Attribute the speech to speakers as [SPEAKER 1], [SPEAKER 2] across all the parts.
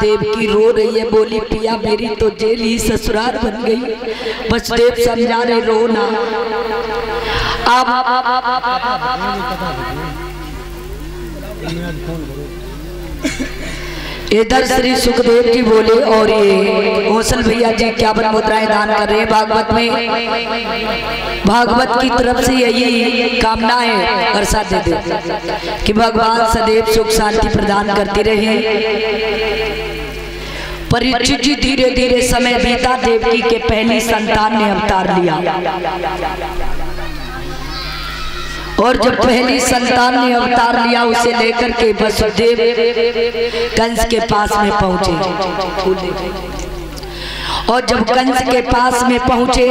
[SPEAKER 1] देव की रो रही है बोली पिया मेरी तो जेल ही ससुराल बन गई बस देव समझा रहे रो ना आप इधर श्री सुखदेव जी बोले, और ये हौसल भैया जी, क्या बन मुद्राएँ दान कर रहे हैं भागवत में? भागवत की तरफ़ से यही कामना है प्रसाद दे दे कि भगवान सदैव सुख शांति प्रदान करते रहे। परीक्षित जी धीरे धीरे समय बीता, देवकी के पहली संतान ने अवतार लिया। और जब पहली संतान ने अवतार लिया उसे लेकर के वसुदेव कंस के पास में पहुँचे। और जब कंस के पास में पहुँचे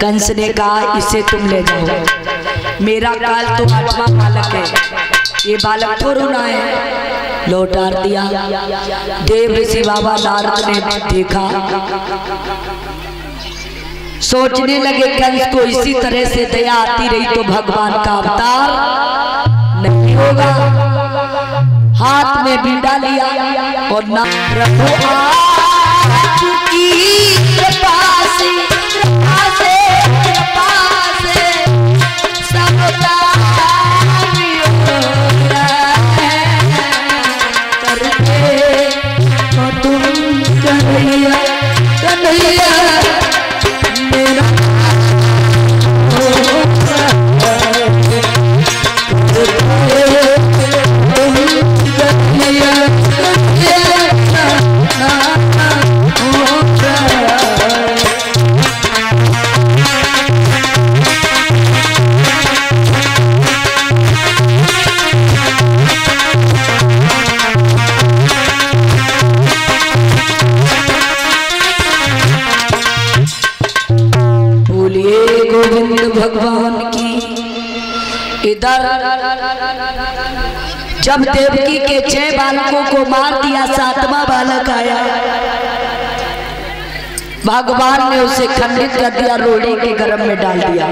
[SPEAKER 1] कंस ने कहा इसे तुम ले जाओ। मेरा काल तो आठवां बालक है। ये बालक तो रोना है लौटार दिया। देव ऋषि बाबा नारद ने देखा सोचने लगे कंस को इसी तरह से दया आती रही तो भगवान का अवतार नहीं होगा। हाथ में बीड़ा लिया और ना प्रभु आपकी गोविंद भगवान की। इधर जब देवकी के छह बालकों को मार दिया, सातवां बालक आया। भगवान ने उसे खंडित कर दिया, रोड़ी के गर्भ में डाल दिया।